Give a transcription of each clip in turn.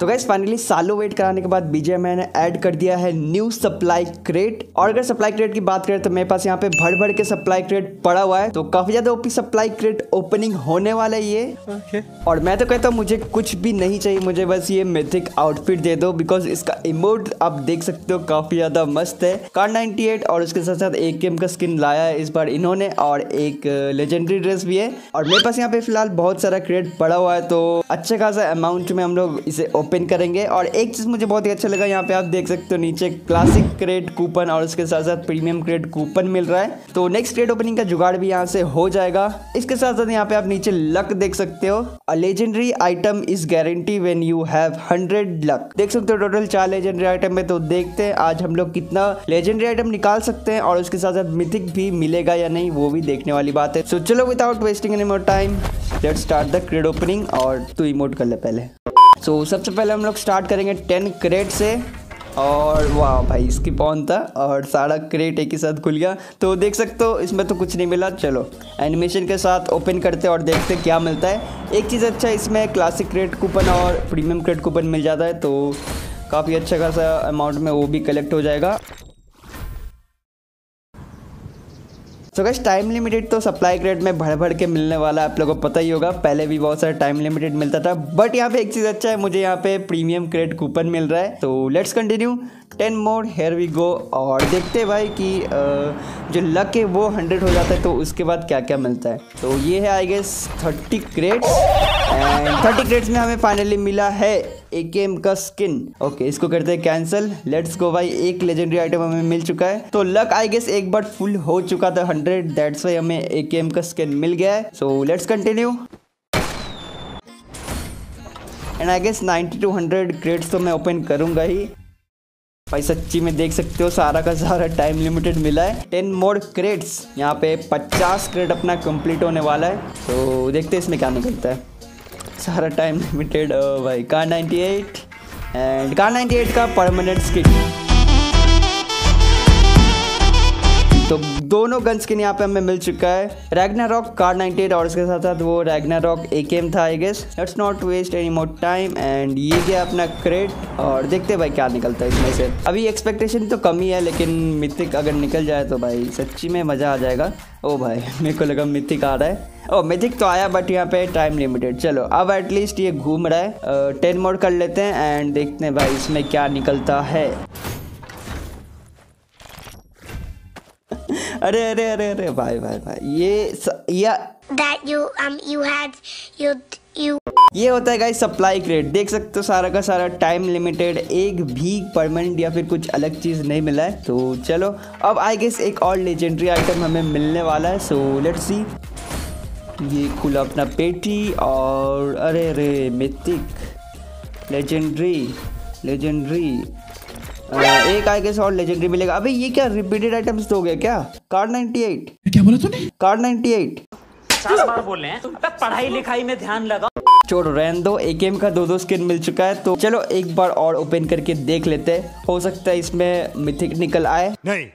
तो gas finally सालों wait कराने के बाद बीजे मैंने ऐड कर दिया है न्यू सप्लाई क्रेट और अगर सप्लाई क्रेट की बात करें तो मेरे पास यहाँ पे भर भर के सप्लाई क्रेट पड़ा हुआ है। तो काफ़ी ज़्यादा ओपी सप्लाई क्रेट ओपनिंग होने वाला है ये। Okay. और मैं तो कहता हूँ मुझे कुछ भी नहीं चाहिए मुझे बस ये मिथिक आउटफिट दे दो बिकॉज़ इसका इमोट आप देख सकते हो काफ़ी ज़्यादा मस्त है। कार 98 और उसके साथ साथ एक का स्किन लाया है इस बार इन्होंने और एक लेजेंडरी ड्रेस भी है। और मेरे पास यहाँ पे फ़िलहाल बहुत सारा क्रेट पड़ा हुआ है तो अच्छे खासा अमाउंट में हम लोग इसे ओपन करेंगे। और एक चीज़ मुझे बहुत ही अच्छा लगा, यहाँ पे आप देख सकते हो नीचे क्लासिक क्रेड कूपन और उसके साथ साथ प्रीमियम क्रेड कूपन मिल रहा है। तो नेक्स्ट क्रेड ओपनिंग का जुगाड़ भी यहाँ से हो जाएगा। इसके साथ साथ यहाँ पे आप नीचे लक देख सकते हो। Legendary item is guarantee when you have hundred luck देख सकते हो टोटल चार लेजेंडरी आइटम है तो देखते हैं आज हम लोग कितना लेजेंडरी आइटम निकाल सकते हैं और उसके साथ साथ मिथिक भी मिलेगा या नहीं, वो भी देखने वाली बात है। सो चलो without wasting any more time let start the crate opening और तू इमोट कर ले पहले। सो so, सबसे पहले हम लोग स्टार्ट करेंगे टेन क्रेट से। और वाह भाई इसकी पौन था और सारा क्रेट एक ही साथ खुल गया। तो देख सकते हो इसमें तो कुछ नहीं मिला। चलो एनिमेशन के साथ ओपन करते और देखते क्या मिलता है। एक चीज़ अच्छा इसमें क्लासिक क्रेट कूपन और प्रीमियम क्रेट कूपन मिल जाता है तो काफ़ी अच्छा खासा अमाउंट में वो भी कलेक्ट हो जाएगा। सो गैस टाइम लिमिटेड तो सप्लाई ग्रेड में भर भर के मिलने वाला आप लोगों को पता ही होगा। पहले भी बहुत सारा टाइम लिमिटेड मिलता था बट यहाँ पे एक चीज़ अच्छा है, मुझे यहाँ पे प्रीमियम क्रेड कूपन मिल रहा है। तो let's continue ten more here we go और देखते भाई कि जो लक है, वो हंड्रेड हो जाता है तो उसके बाद क्या क्या मिलता है। तो ये है I guess thirty crates and thirty crates में हमें फाइनली मिला है। ए का स्किन ओके इसको करते हैं कैंसिल लेट्स गो भाई. एक लेजेंडरी आइटम हमें मिल चुका है. तो लक आई गेस एक बार फुल हो चुका था हंड्रेड दैट्स वाई हमें ए का स्किन मिल गया है. So let's continue and I guess ninety two hundred crates तो मैं ओपन करूँगा ही. भाई, सच्ची में देख सकते हो, सारा का सारा टाइम लिमिटेड मिला है. टेन मोर क्रेड्स यहाँ पे पचास क्रेड अपना कंप्लीट होने वाला है. तो देखते हैं इसमें क्या निकलता है. सारा टाइम लिमिटेड भाई। कार 98 एंड कार 98 का परमानेंट स्किट तो दोनों गन स्किन यहाँ पे हमें मिल चुका है। रैगना रॉक कार 98 और उसके साथ साथ वो रैगना रॉक ए था I guess let's not waste any more time and ये गया अपना क्रेट और देखते भाई क्या निकलता है इसमें से। अभी एक्सपेक्टेशन तो कम है लेकिन मिथिक अगर निकल जाए तो भाई सच्ची में मज़ा आ जाएगा। ओ भाई, मेरे को लगा मिथिक आ रहा है। ओ मिथिक तो आया बट यहाँ पे टाइम लिमिटेड चलो अब एटलीस्ट ये घूम रहा है। टेन मोड कर लेते हैं एंड देखते हैं भाई इसमें क्या निकलता है। अरे अरे अरे अरे भाई भाई भाई ये स, या that you um you had you you ये होता है गाइस सप्लाई क्रेड देख सकते हो सारा का सारा टाइम लिमिटेड एक भी परमानेंट या फिर कुछ अलग चीज़ नहीं मिला है। तो चलो अब आई गेस एक और लेजेंडरी आइटम हमें मिलने वाला है सो लेट्स सी ये खुला अपना पेटी और अरे अरे मिथिक लेजेंडरी लेजेंडरी एक आई गेस और लेजेंडरी मिलेगा। अबे ये क्या रिपीटेड आइटम्स तो हो गया क्या कार्ड 98 क्या बोला तूने? कार्ड 98 चार बार बोल रहे हैं। पढ़ाई लिखाई में ध्यान लगा छोड़ रहन दो एक एम का दो दो स्किन मिल चुका है तो चलो एक बार और ओपन करके देख लेते हैं। हो सकता है इसमें मिथिक निकल आए। नहीं।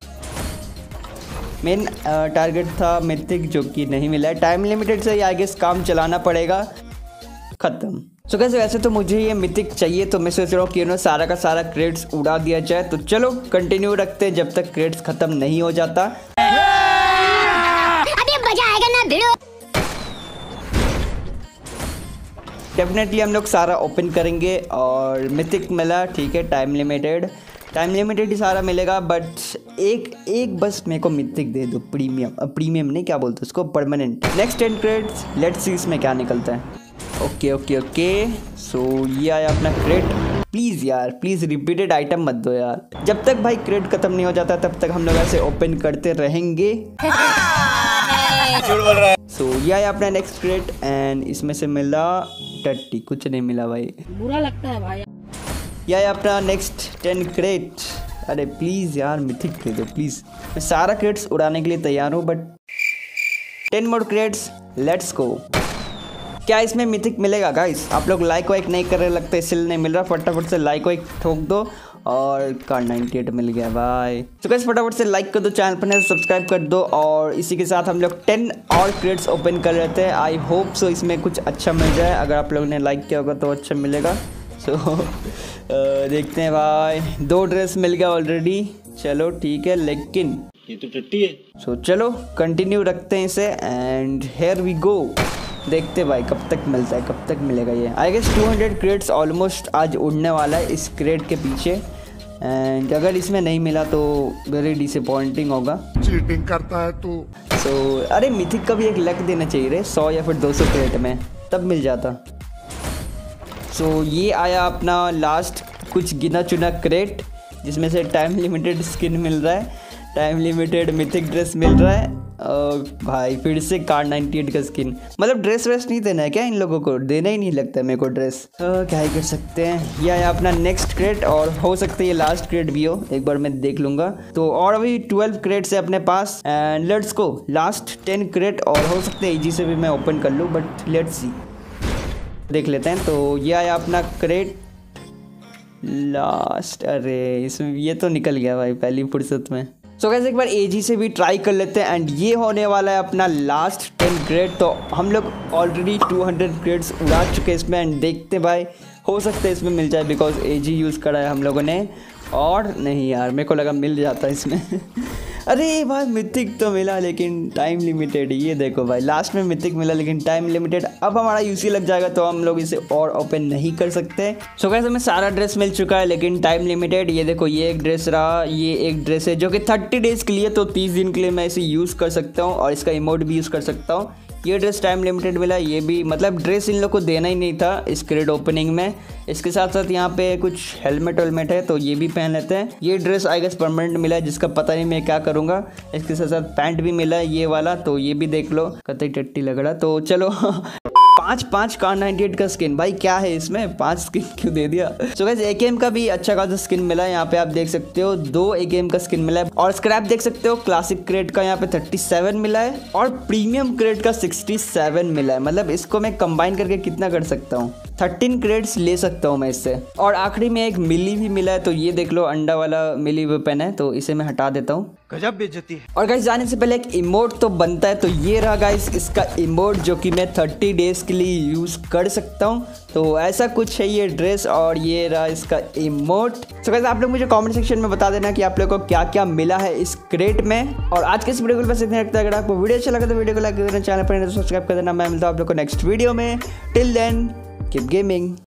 मेन टारगेट था मिथिक जो कि नहीं मिला है। टाइम लिमिटेड से आई गेस काम चलाना पड़ेगा। खत्म। सो कैसे वैसे तो मुझे ये मिथिक चाहिए तो मैं सोच रहा हूँ कि ना सारा का सारा क्रेड्स उड़ा दिया जाए। तो चलो कंटिन्यू रखते हैं जब तक क्रेड्स खत्म नहीं हो जाता। डेफिनेटली हम लोग सारा ओपन करेंगे और मिथिक मिला ठीक है टाइम लिमिटेड टाइम लिमिटेड ही सारा मिलेगा बट एक एक बस मेरे को मिथिक दे दो प्रीमियम प्रीमियम नहीं क्या बोलते उसको? Permanent next ten crates let's see इसमें क्या निकलता है. ओके ओके ओके सो ये आया अपना क्रेट प्लीज़ यार प्लीज़ रिपीटेड आइटम मत दो यार. जब तक भाई क्रेट खत्म नहीं हो जाता तब तक हम लोग ऐसे ओपन करते रहेंगे. सो so, ये आया अपना नेक्स्ट क्रेट एंड इसमें से मिला टट्टी कुछ नहीं मिला भाई. बुरा लगता है भाई. ये आया अपना नेक्स्ट टेन क्रेट अरे प्लीज़ यार, मिथिक दे दो प्लीज़ मैं सारा क्रेट्स उड़ाने के लिए तैयार हूँ but ten more crates let's go क्या इसमें मिथिक मिलेगा गाइस आप लोग लाइक वाइक नहीं कर रहे, लगते इसलिए नहीं मिल रहा। फटाफट से लाइक वाइक ठोक दो, और कार 98 मिल गया भाई तो कैसे फटाफट से लाइक कर दो चैनल पर सब्सक्राइब कर दो, और इसी के साथ हम लोग 10 और क्रेड्स ओपन कर रहे थे। आई होप सो इसमें कुछ अच्छा मिल जाए। अगर आप लोगों ने लाइक किया होगा तो अच्छा मिलेगा। सो देखते हैं भाई। दो ड्रेस मिल गया ऑलरेडी चलो ठीक है लेकिन ये तो टट्टी है। सो so, चलो कंटिन्यू रखते हैं इसे एंड हेयर वी गो देखते भाई कब तक मिलता है कब तक मिलेगा ये। I guess 200 hundred crates almost आज उड़ने वाला है इस क्रेड के पीछे। एंड अगर इसमें नहीं मिला तो वेरी डिसअपॉइंटिंग होगा। चीटिंग करता है तू। सो अरे मिथिक का भी एक लक देना चाहिए रे सौ या फिर दो सौ क्रेट में। तब मिल जाता। सो ये आया अपना लास्ट कुछ गिना चुना क्रेट जिसमें से टाइम लिमिटेड स्किन मिल रहा है। टाइम लिमिटेड मिथिक ड्रेस मिल रहा है। और भाई, फिर से कार 98 का स्किन मतलब ड्रेस व्रेस नहीं देना है क्या इन लोगों को? देना ही नहीं लगता मेरे को ड्रेस तो क्या ही कर सकते हैं? यह है अपना नेक्स्ट क्रेट और हो सकता है ये लास्ट क्रेट भी हो। एक बार मैं देख लूँगा। तो और अभी 12 क्रेट्स है अपने पास। एंड लेट्स को लास्ट 10 क्रेट और हो सकते हैं इजी से भी मैं ओपन कर लूँ बट लेट्स सी देख लेते हैं। तो ये आया अपना क्रेट लास्ट अरे, इसमें ये तो निकल गया भाई, पहली फुर्सत में। सो so कैसे एक बार एजी से भी ट्राई कर लेते हैं। एंड ये होने वाला है अपना लास्ट टेन ग्रेड तो हम लोग ऑलरेडी 200 ग्रेड्स उड़ा चुके हैं इसमें। एंड देखते भाई, हो सकता है इसमें मिल जाए। बिकॉज़ एजी यूज़ करा है हम लोगों ने। और नहीं यार, मेरे को लगा मिल जाता है इसमें। अरे भाई, मिथिक तो मिला, लेकिन टाइम लिमिटेड ये देखो भाई लास्ट में मिथिक मिला, लेकिन टाइम लिमिटेड अब हमारा यूसी लग जाएगा तो हम लोग इसे और ओपन नहीं कर सकते। सो कैसे हमें सारा ड्रेस मिल चुका है, लेकिन टाइम लिमिटेड ये देखो, ये एक ड्रेस रहा, ये एक ड्रेस है, जो कि थर्टी डेज़ के लिए तो तीस दिन के लिए मैं इसे यूज़ कर सकता हूँ, और इसका इमोट भी यूज़ कर सकता हूँ। ये ड्रेस टाइम लिमिटेड मिला, ये भी मतलब ड्रेस इन लोग को देना ही नहीं था इस क्रेड ओपनिंग में। इसके साथ साथ यहाँ पे कुछ हेलमेट वेलमेट है तो ये भी पहन लेते हैं। ये ड्रेस आई गेस परमानेंट मिला है, जिसका पता नहीं मैं क्या करूँगा। इसके साथ साथ पैंट भी मिला है, ये वाला तो ये भी देख लो। कतई टट्टी लग रहा तो चलो। पाँच पाँच कार नाइनटी का स्किन भाई, क्या है इसमें? पाँच स्किन क्यों दे दिया? सो गैस ए का भी अच्छा खासा स्किन मिला है। यहाँ पे आप देख सकते हो, दो ए का स्किन मिला है। और स्क्रैप देख सकते हो क्लासिक क्रेड का यहाँ पे थर्टी सेवन मिला है। और प्रीमियम क्रेड का सिक्सटी सेवन मिला है। मतलब इसको मैं कंबाइन करके कितना कर सकता हूँ? थर्टीन क्रेड्स ले सकता हूँ मैं इससे। और आखिरी में एक मिली भी मिला है तो ये देख लो अंडा वाला मिली वेपन है तो इसे मैं हटा देता हूँ। गजब बेइज्जती है। और गाइस जाने से पहले एक इमोट तो बनता है तो ये रहा गाइस इसका इमोट जो कि मैं 30 डेज़ के लिए यूज़ कर सकता हूँ। तो ऐसा कुछ है ये ड्रेस और ये रहा इसका इमोट तो गाइस आप लोग मुझे कमेंट सेक्शन में बता देना कि आप लोग को क्या क्या मिला है इस क्रेट में। और आज के इस वीडियो को बस इतना रखता है। अगर आपको वीडियो अच्छा लगा तो वीडियो को लाइक कर देना चैनल पर सब्सक्राइब कर देना। मैं मिलता हूँ आप लोग को नेक्स्ट वीडियो में। Till then keep gaming.